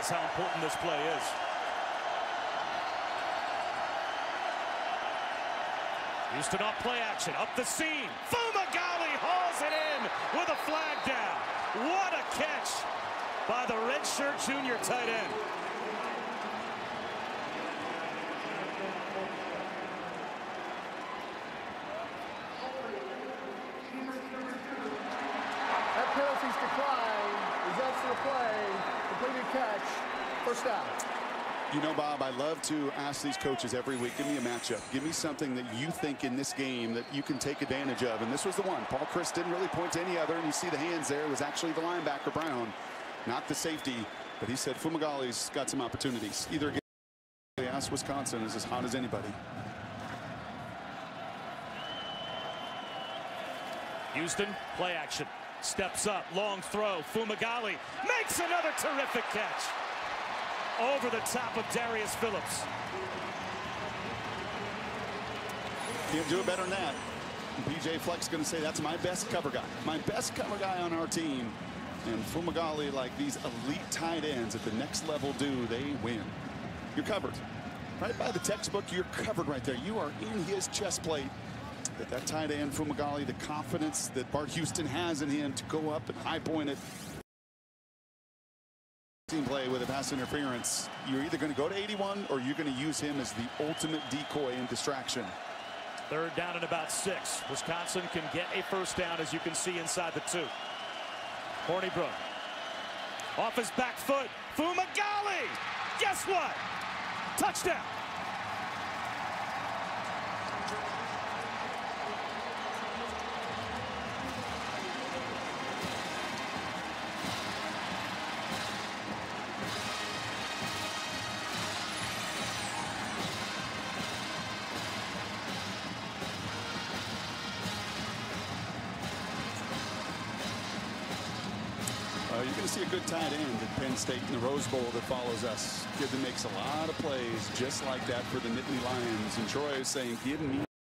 realize how important this play is. Houston off play action, up the seam. Fumagalli hauls it in with a flag down. What a catch by the redshirt junior tight end. That penalty's declined. Results of the play. Completed catch. First down. You know, Bob, I love to ask these coaches every week, give me a matchup. Give me something that you think in this game that you can take advantage of. And this was the one. Paul Chryst didn't really point to any other. And you see the hands there. It was actually the linebacker, Brown, not the safety. But he said Fumagalli's got some opportunities. Either get they asked Wisconsin is as hot as anybody. Houston, play action. Steps up, long throw. Fumagalli makes another terrific catch. Over the top of Darius Phillips. Can't do it better than that. PJ Fleck's going to say that's my best cover guy. My best cover guy on our team. And Fumagalli, like these elite tight ends at the next level do, they win. You're covered. Right by the textbook, you're covered right there. You are in his chest plate. That that tight end, Fumagalli, the confidence that Bart Houston has in him to go up and high point it. Team play with a pass interference. You're either going to go to 81 or you're going to use him as the ultimate decoy and distraction. Third down and about six. Wisconsin can get a first down, as you can see inside the two. Hornibrook. Off his back foot. Fumagalli. Guess what? Touchdown. Uh, you're going to see a good tight end at Penn State in the Rose Bowl that follows us. Kid that makes a lot of plays just like that for the Nittany Lions. And Troy is saying, give me